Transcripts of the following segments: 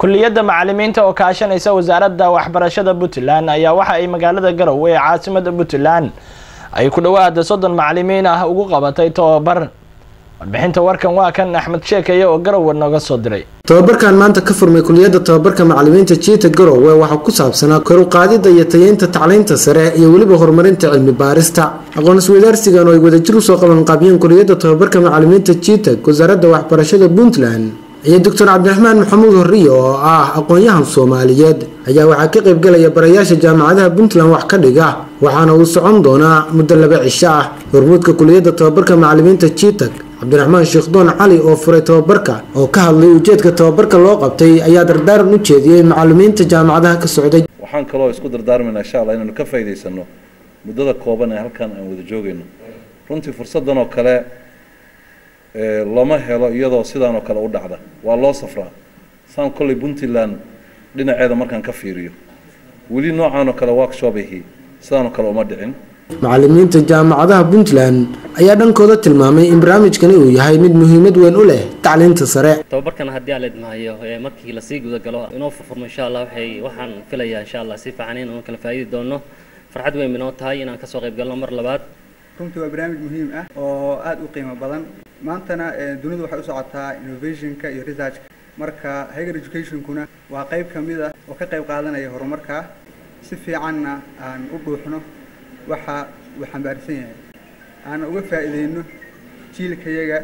kulliyadda macalimiinta oo kaashanaysa wasaaradda waxbarashada puntland ayaa waxa ay magaalada garowe ee caasimada puntland ay ku dhowaada soddon macalimiin ah ugu qabatay tobabar warbixinta warkan waa kan axmed sheekeye oo garowe nooga soo diray. Tobabarkan maanta ka furmay kuliyadda tobabarka macalimiinta jiita garowe waxaa ku saabsanaa kor u qaadidda iyo tayeynta tacliinta sare iyo weliba horumarinta cilmi baarista aqoon isweydaarsigan oo ay wadajir u soo qabanqaabiyeen kuliyadda tobabarka macalimiinta jiitag wasaaradda waxbarashada puntland iyo doctor cabdiraxmaan maxamuud horriye oo ah aqoon-yahan soomaaliyeed ayaa waxaa ka qaybgalaya barayaasha jaamacadaha puntland wax ka dhiga waxaana uu socon doonaa muddo laba cisho ah. Hormuudka kuliyadda tobabarka macalimiinta jiitag cabdiraxmaan sheekhdoon cali oo furay tobabarka oo ka hadlay ujeedka tobabarka loo qabtay ayaa dardaaran u jeediyey macalimiinta jaamacadaha ka socday. Waxaan kaloo isku dardaarmaynaa insha allah inaanu ka faa'iidaysano muddada kooban ee halkan aan wada joogayno. Runtii fursaddan oo kale looma helo iyadoo sidaan oo kale u dhacda. Waa loo safraa. Saan kolley puntland dhinaceeda markaan ka fiiriyo. Weli noocaan oo kale workshopahi sidaan oo kale uma dhicin. Macalimiinta jaamacadaha puntland ayaa dhankooda tilmaamay in barnaamijkani uu yahay mid muhiimad weyn u leh tacliinta sare. Tababarkan haddii aan leedmahayo markii la sii gudagalo inoo furfurmo insha allah waxay waxaan filayaa insha allah si fiican in aan kala faa'iidi doono. Farxad weyn inoo tahay inaan ka soo qayb galno mar labaad runtii waa barnaamij muhiim ah oo aada u qiimo badan. Maantana dunidu waxay u socotaa innovationka iyo researchka. Marka higher educationkuna waa qayb ka mid ah oo ka qayb qaadanaya horumarka. Si fiicanna aan u dhuuxno waxa uu xambaarsan yahay. Aan uga faa'iideyno jiilkayaga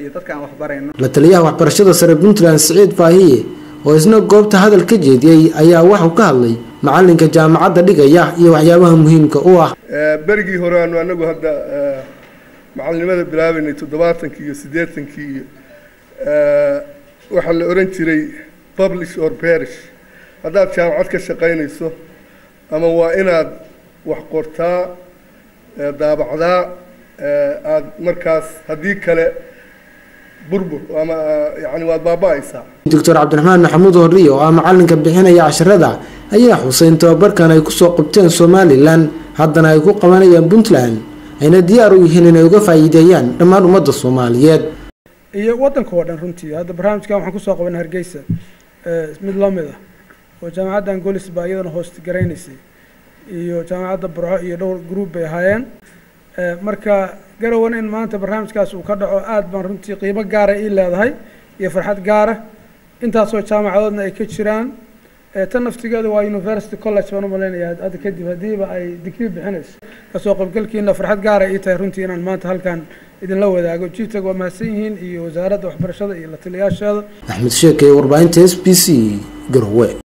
iyo dadka aan waxbarayno. La taliyaha waxbarashada sare puntland siciid faahiye oo isna goobta hadal ka jeediyey ayaa waxuu ka hadlay macalinka jaamacadda dhigaya iyo waxyaabaha muhiimka u ah. Berigii hore aanu anagu hadda macalinimada bilaabaynay toddobaatankii iyo siddeetankii iyo waxaa la oran jiray publish or perish. Haddaad jaamacad ka shaqaynayso ama waa inaad wax qortaa daabacdaa aada markaas haddii kale burbur ama yani waad baaba-aysaa. Doctor cabdiraxmaan maxamuud horriye oo ah macalinka bixinaya casharada ayaa xusay in tobabarkan ay ku soo qabteen somalilan. Haddana ay ku qabanayaan puntland. Ayna diyaar u yihiin inay uga faa'iideeyaan dhammaan ummadda soomaaliyeed. Iyo waddanka oo dhan runtii hadda barnaamijkan waxaan ku soo qabanay hargeysa. Mid la mid ah oo jaamacadda angolis baa iyadana hoost garaynaysay. Iyo jaamacadda burco iyo dhowr group bay ahaayeen. Marka garawan in maanta barnaamijkaas uu ka dhaco aada baan runtii qiimo gaara ii leedahay iyo farxad gaara. Intaasoo jaamacadoodna ay ka jiraan tan naftigeeda waa university college baan u malaynaya hadda kadib haddiiba ay digrii bixinayso. Kasoo qaybgalkiina farxad gaara ii tahay runtii inaan maanta halkan idinla wadaago. Jitag waa mahadsan yihiin iyo wasaaradda waxbarashada iyo la taliyaasheeda axmed sheekey warbaahinta s b c garowe